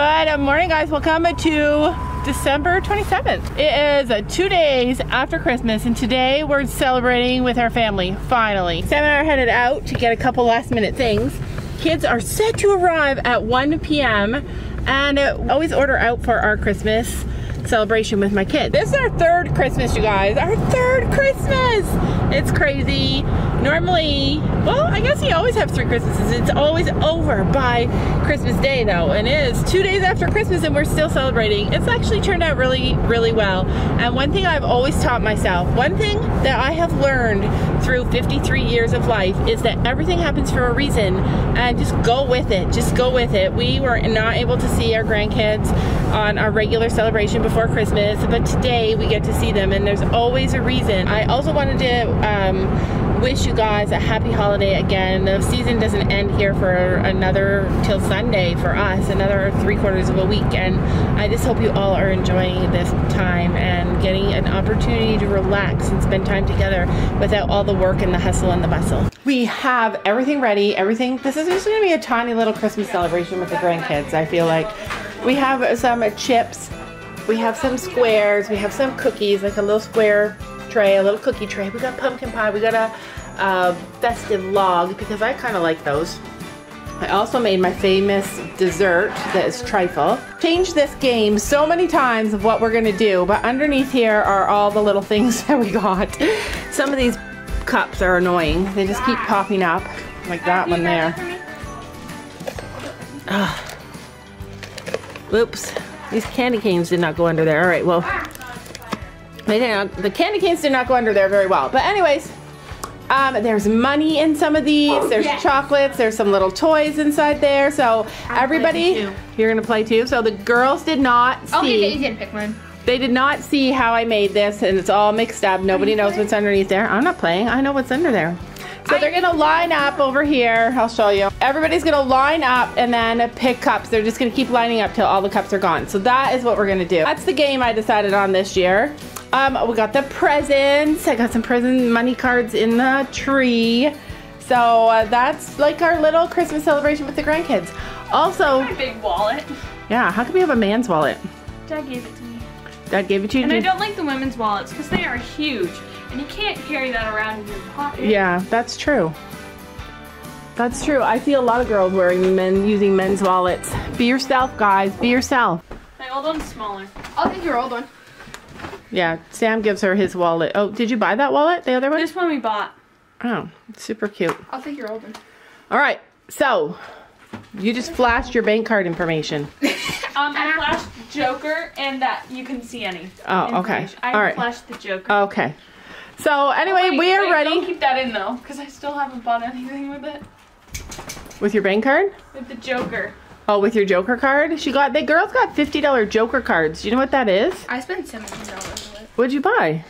Good morning, guys. Welcome to December 27th. It is uh, two days after Christmas, and today we're celebrating with our family, finally. Sam and I are headed out to get a couple last minute things. Kids are set to arrive at 1 p.m. and uh, always order out for our Christmas celebration with my kids. This is our third Christmas, you guys. Our third Christmas! It's crazy. Normally, well, I guess you always have three Christmases. It's always over by Christmas Day, though, and it is two days after Christmas, and we're still celebrating. It's actually turned out really, really well. And one thing I've always taught myself, one thing that I have learned through 53 years of life is that everything happens for a reason, and just go with it. Just go with it. We were not able to see our grandkids on our regular celebration before Christmas, but today we get to see them, and there's always a reason. I also wanted to um, wish you guys a happy holiday again. The season doesn't end here for another till Sunday for us, another three quarters of a week, and I just hope you all are enjoying this time and getting an opportunity to relax and spend time together without all the work and the hustle and the bustle. We have everything ready, everything. This is just gonna be a tiny little Christmas celebration with the grandkids, I feel like. We have some chips, we have some squares, we have some cookies, like a little square tray, a little cookie tray. We got pumpkin pie, we got a, a festive log because I kind of like those. I also made my famous dessert that is trifle. Changed this game so many times of what we're gonna do, but underneath here are all the little things that we got. Some of these cups are annoying. They just keep popping up, like that one there. Ugh. Whoops. These candy canes did not go under there. All right, well, they didn't, the candy canes did not go under there very well. But anyways, um, there's money in some of these. There's Yes. chocolates. There's some little toys inside there. So everybody, you're gonna play too. So the girls did not Okay, see. Daisy didn't pick one. They did not see how I made this, and it's all mixed up. Nobody knows what's underneath there. I'm not playing. I know what's under there. So they're gonna line up over here. I'll show you. Everybody's gonna line up and then pick cups. They're just gonna keep lining up till all the cups are gone. So that is what we're gonna do. That's the game I decided on this year. Um, we got the presents. I got some present money cards in the tree. So uh, that's like our little Christmas celebration with the grandkids. Also, my big wallet. yeah, how come we have a man's wallet? Dad gave it to me. Dad gave it to you. And I don't like the women's wallets because they are huge. And you can't carry that around in your pocket. Yeah, that's true. That's true. I see a lot of girls wearing men using men's wallets. Be yourself, guys. Be yourself. My old one's smaller. I'll take your old one. Yeah, Sam gives her his wallet. Oh, did you buy that wallet? The other one? This one we bought. Oh, super cute. I'll take your old one. All right. So, you just flashed your bank card information. Um, I flashed Joker and that you can see any. Oh, okay. I All right. flashed the Joker. Okay. So, anyway, Wait, we are wait, Don't ready keep that in though, because I still haven't bought anything with it. with your bank card. With the Joker. Oh, with your Joker card? She got the girls got $50 Joker cards. Do you know what that is? I spent seventeen dollars. What'd you buy?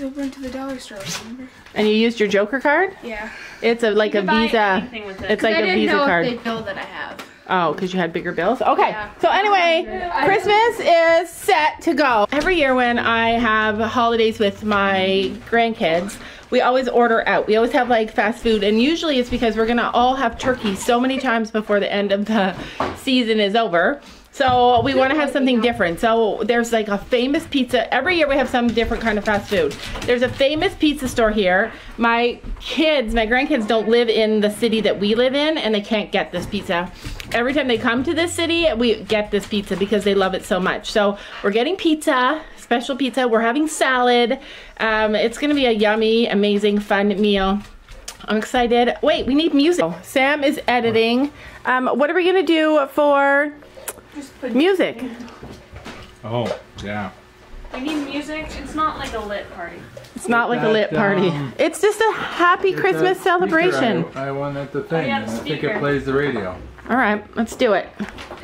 We went to the dollar store. Remember? And you used your Joker card? Yeah. It's a like You a buy Visa. with it. It's like I a didn't Visa know card. if they bill that I have. Oh, because you had bigger bills? Okay. Yeah. So anyway, Christmas is set to go. Every year when I have holidays with my grandkids, we always order out. We always have like fast food and usually it's because we're gonna all have turkey so many times before the end of the season is over. So we want to have something different. So there's like a famous pizza. Every year we have some different kind of fast food. There's a famous pizza store here. My kids, my grandkids don't live in the city that we live in and they can't get this pizza. Every time they come to this city, we get this pizza because they love it so much. So we're getting pizza, special pizza. We're having salad. Um, it's gonna be a yummy, amazing, fun meal. I'm excited. Wait, we need music. Sam is editing. Um, what are we gonna do for music? Oh, yeah. We need music. It's not like a lit party. It's not like a lit party. um, It's just a happy Christmas that celebration. I, I won at the thing. yeah, the I think speaker. it plays the radio. All right, let's do it.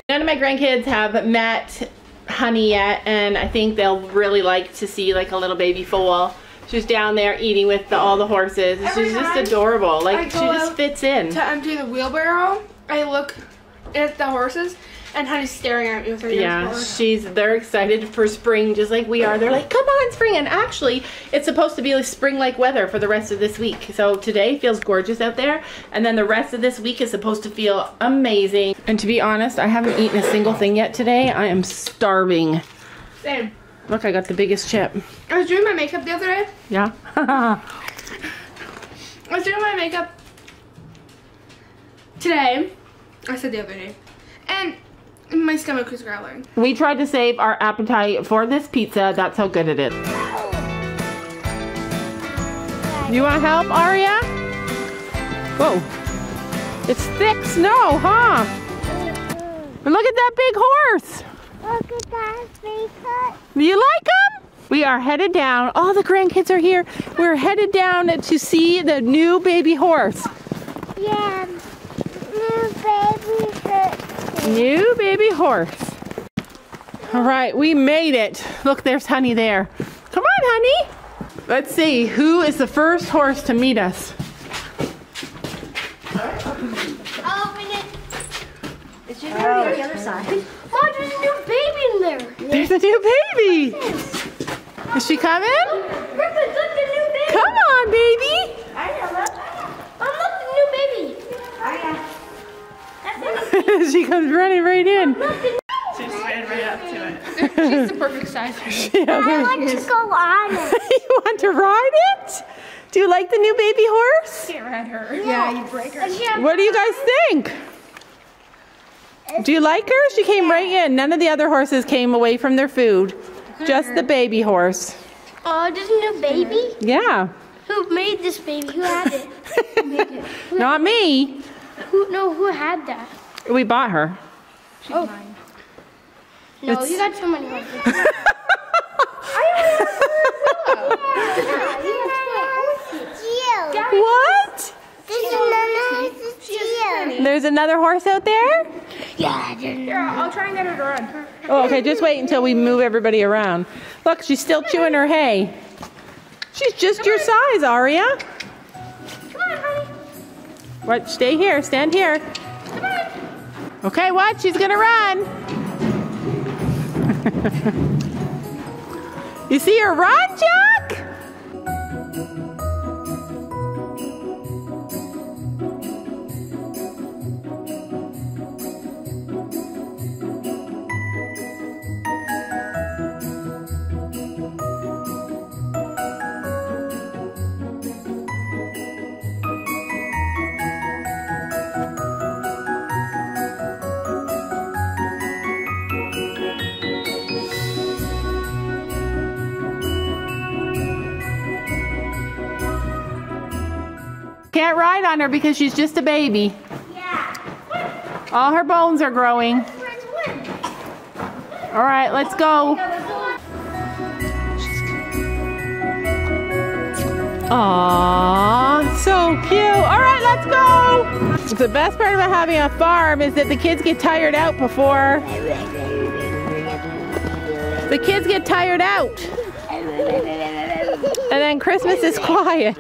None of my grandkids have met Honey yet, and I think they'll really like to see like a little baby foal. She's down there eating with the, all the horses. Every She's just adorable. Like she just fits in. To empty the wheelbarrow, I look at the horses, And Honey's staring at me with her Yeah, she's they're excited for spring just like we are. They're like, "Come on, spring." And actually, it's supposed to be like spring-like weather for the rest of this week. So today feels gorgeous out there, and then the rest of this week is supposed to feel amazing. And to be honest, I haven't eaten a single thing yet today. I am starving. Same. Look, I got the biggest chip. I was doing my makeup the other day. Yeah. I was doing my makeup today. I said the other day. And my stomach was growling. we tried to save our appetite for this pizza. That's how good it is. You want to help, Aria? Whoa. It's thick snow, huh? And look at that big horse. Look at that big hut. Do you like them? We are headed down. All the grandkids are here. We're headed down to see the new baby horse. Yeah. New baby hut. New baby horse. All right, we made it. Look, there's Honey there. Come on, Honey. Let's see, who is the first horse to meet us? Open it. Is your baby on the other side? Mom, there's a new baby in there. There's a new baby. Is she coming? she comes running right in. Look, the She's the perfect size. I want to go on it. you want to ride it? Do you like the new baby horse? Can't ride her. Yeah, you break her. What do you guys think? Do you like her? She came right in. None of the other horses came away from their food. Just the baby horse. Oh, there's a new baby? Yeah. Who made this baby? Who had it? Not me. Who, no, who had that? We bought her. Oh No, It's- you got too many horses. What? There's another horse out there? Yeah, Here, I'll try and get her to run. Oh, okay, just wait until we move everybody around. Look, she's still chewing her hay. She's just your size, Aria. Come on, honey. What? Stay here. Stand here. Okay, what? She's gonna run. you see her run, Jack? Ride on her because she's just a baby. Yeah. All her bones are growing. All right, let's go. Aww, so cute. All right, let's go. The best part about having a farm is that the kids get tired out before. The kids get tired out. And then Christmas is quiet.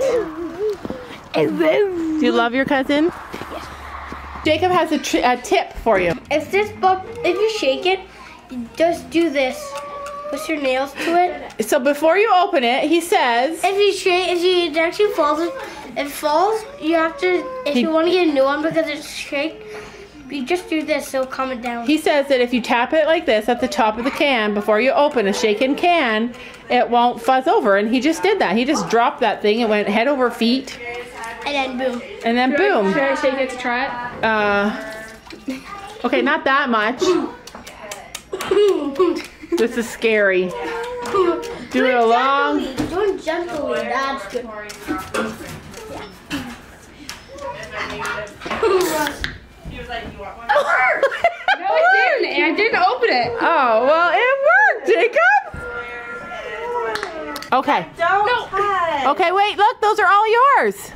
Oh. Do you love your cousin? Yes. Jacob has a, tr- a tip for you. If this book, if you shake it, you just do this. Put your nails to it. So before you open it, he says, If you shake, if you it actually falls, if it falls, you have to. If you want to get a new one because it's shake, you just do this. So calm it down. He says that if you tap it like this at the top of the can before you open a shaken can, it won't fuzz over. And he just did that. He just dropped that thing. It went head over feet, and then boom. and then boom. Should I shake it to try it? Uh, okay, not that much. This is scary. Do it along. Gently. Do it gently. That's good. No, I didn't. I didn't open it. Oh, well, it worked, Jacob. Okay. Don't Okay, wait, look, those are all yours.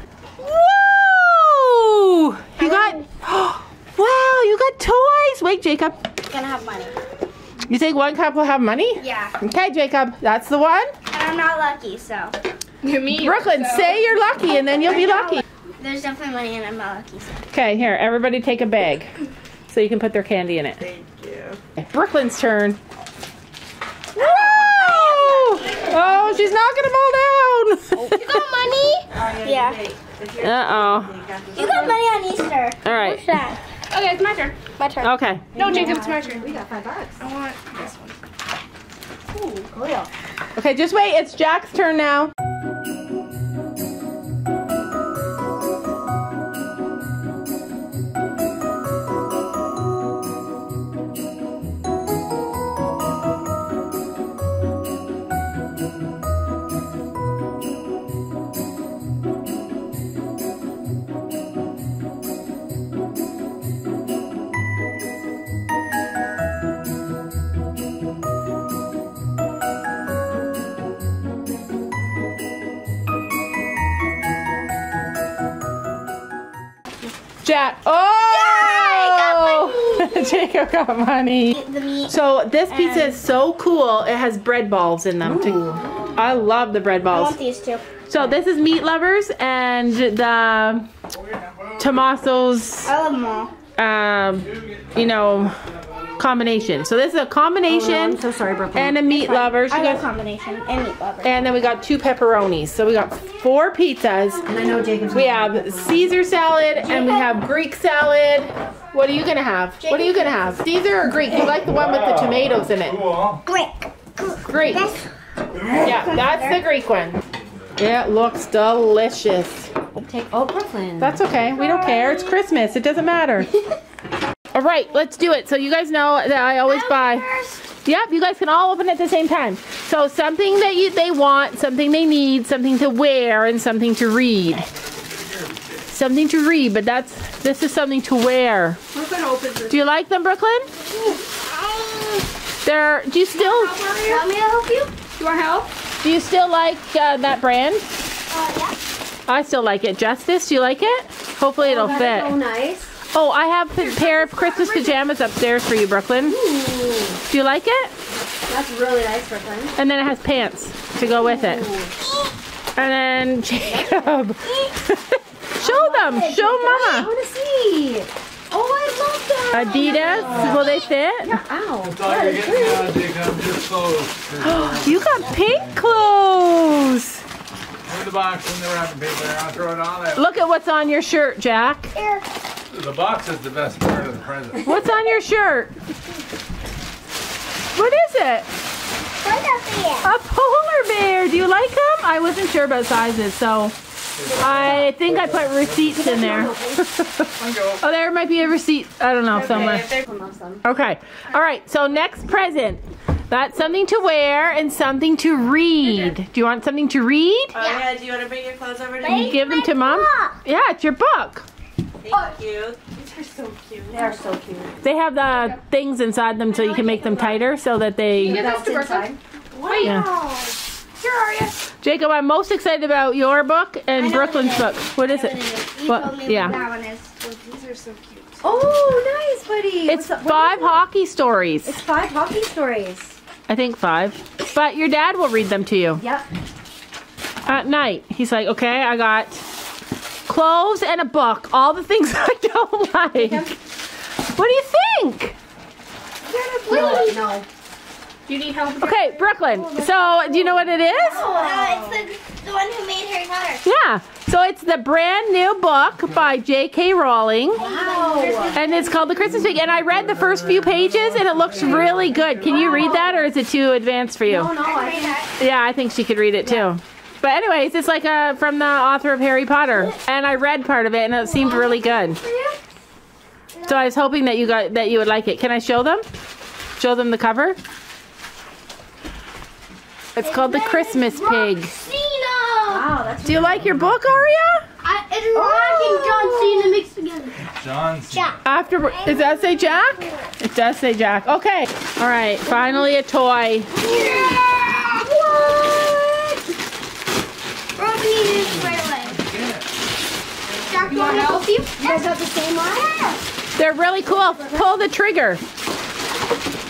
Whoa! You got, wow, you got toys. Wait, Jacob. Gonna have money. You think one cup will have money? Yeah. Okay, Jacob, that's the one. And I'm not lucky, so. Me. Brooklyn, so- say you're lucky and then you'll be lucky. There's definitely money and I'm not lucky, so. Okay, here, everybody take a bag so you can put their candy in it. Thank you. Brooklyn's turn. Whoa! Oh, she's knocking them all down. You got money? Yeah. Uh oh. You got money on Easter. All right. What's that? Okay, it's my turn. My turn. Okay. No, Jacob, it's my turn. We got five bucks. I want this one. Ooh, cool. Okay, just wait. It's Jack's turn now. Jack. Oh! Jacob got money. So this pizza is so cool. It has bread balls in them. too. I love the bread I balls. want these two. So this is meat lovers and the Tomaso's I love them all. um, you know, combination. So this is a combination oh, I'm so sorry, Brooklyn. and a meat lovers. You I love guys- combination and meat lover. and then we got two pepperonis. So we got four pizzas. and I know Jacob's. We have Caesar salad and we have Greek salad. What are you gonna have? What are you gonna have? Caesar or Greek? You like the one with the tomatoes in it? Cool. Greek. Greek. Yeah, that's the Greek one. It looks delicious. Take oh Brooklyn. That's okay. We don't care. It's Christmas. It doesn't matter. All right, let's do it. So you guys know that I always buy. Yep, you guys can all open at the same time. So something that you they want, something they need, something to wear, and something to read. Something to read, but that's this is something to wear. Brooklyn opens this. Do you like them, Brooklyn? They're. Do you still Want me to help you? Do You want help? do you still like uh, that brand? Uh, yeah. I still like it. Justice, do you like it? Hopefully it'll fit. Oh, nice. Oh, I have a pair of Christmas pajamas upstairs for you, Brooklyn. Do you like it? That's really nice, Brooklyn. And then it has pants to go with it. And then Jacob. Show them. Show I Mama. want to see. Oh, I love that. Adidas. Will they fit? Ow. Thought you were getting out, Jacob. Just close. You got pink clothes. Put the box in the wrapping paper. I'll throw it on there. Look at what's on your shirt, Jack. Here. The box is the best part of the present. What's on your shirt? What is it? What's up here? A polar bear. Do you like them? I wasn't sure about sizes, so I think I put receipts in there. oh, there might be a receipt. I don't know somewhere. Brooklyn loves them. Okay. All right. So next present. That's something to wear and something to read. Do you want something to read? Oh yeah, do you want to bring your clothes over to You me? give them to mom. Yeah, it's your book. Thank oh. you. These are so cute. They are so cute. They have the things inside them so you can make them tighter so that they. Belts inside. Yeah. Here are you. Jacob, I'm most excited about your book and Brooklyn's book. What is it? What- yeah. what that one is. Oh, these are so cute. Oh, nice, buddy. It's What's what five is it? hockey stories. It's five hockey stories. I think five. But your dad will read them to you Yep. at night. He's like, okay, I got clothes and a book. All the things I don't like. What do you think? No, no. Do you need help? Okay, Brooklyn. So, do you know what it is? Uh, it's the, the one who made Harry Potter. Yeah. So, it's the brand new book by J.K. Rowling. Wow. And it's called The Christmas Pig. And I read the first few pages and it looks really good. Can you read that or is it too advanced for you? Oh, no, I Yeah, I think she could read it too. But anyways, it's like uh from the author of Harry Potter, and I read part of it, and it seemed really good. So I was hoping that you got that you would like it. Can I show them? Show them the cover. It's called the Christmas Pig. Wow, Do you like your book, Aria? I, it's Rock and John Cena mixed together. John. Jack. After does that say Jack? It does say Jack. Okay. All right. Finally a toy. We're opening this right away. Jack, you want to help you? You guys got the same one? They're really cool. Pull the trigger.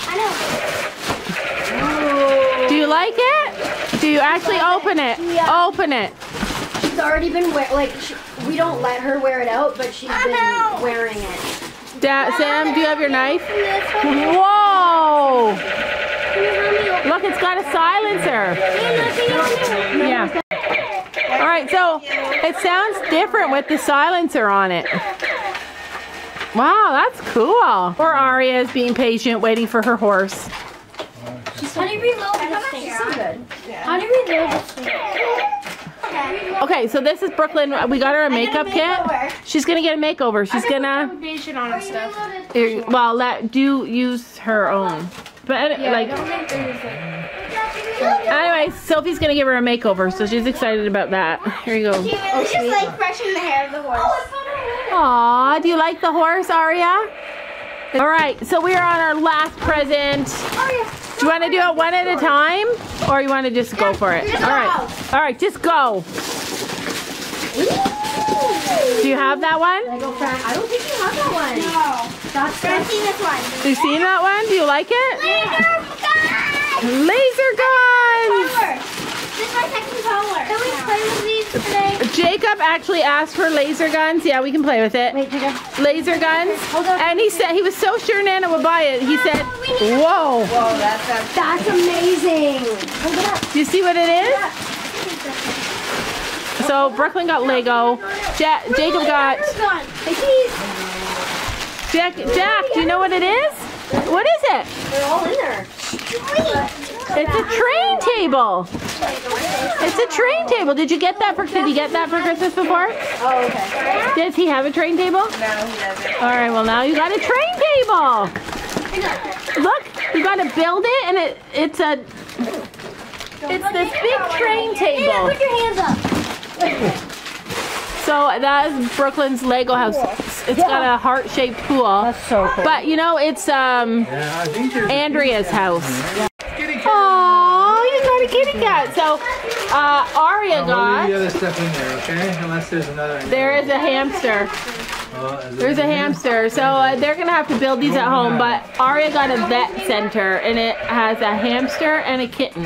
I know. Do you like it? Do you actually open it? Yeah. Open it. She's already been wear like she, we don't let her wear it out, but she's been wearing it. Da- Sam, do you have your knife? Whoa! Whoa! Can you help me open Look, it's got a silencer. Hannah, can you help me open Yeah. All right, so it sounds different with the silencer on it. Wow, that's cool. Poor Aria is being patient, waiting for her horse. How do you reload this thing? How do you reload? Okay, so this is Brooklyn. We got her a makeup kit. She's gonna get a makeover. She's gonna, Foundation on and stuff. well, let do use her own. But any- like, anyway, Sophie's gonna give her a makeover, so she's excited about that. Here you go. It's just like brushing the hair of the horse. Oh, Aw, do you like the horse, Aria? All right, so we are on our last present. Oh, do you want to do it one at a time, or you want to just go for it? All right, all right, just go. Do you have that one? I don't think you have that one. No. That's I've seen this one. You seen that one? Do you like it? Laser gun! Laser guns. This is my second color. Can we play with these today? Jacob actually asked for laser guns. Yeah, we can play with it. Wait, Jacob. Laser guns. And he said he was so sure Nana would buy it. He said, "Whoa! Whoa, That's amazing. Hold it up. Do you see what it is?" So Brooklyn got Lego. Ja- Jacob got Gun. Jack. Jack, do you know what it is? What is it? They're all in there. It's a train table. It's a train table. Did you get that for? Did you get that for Christmas before? Oh, okay. Does he have a train table? No, he doesn't. All right. Well, now you got a train table. Look, you got to build it, and it it's a it's this big train table. Put your hands up. So that is Brooklyn's Lego house. It's got a heart-shaped pool. That's so cool. But you know, it's um Yeah, I think there's Andrea's house. kitty. Oh, you got a kitty cat. So uh, Aria We'll the got. other stuff in there, okay? Unless there's another. There is a hamster. Is it There's a hamster. So uh, they're gonna have to build these at home. But Aria got a vet center, and it has a hamster and a kitten.